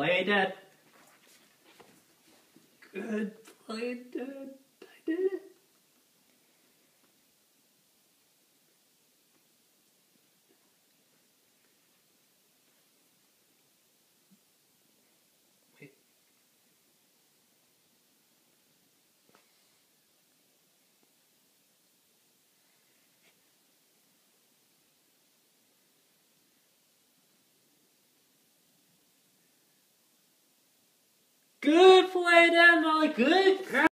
play, Dad. Good play, Dad. Good play, Dad. Molly. Good.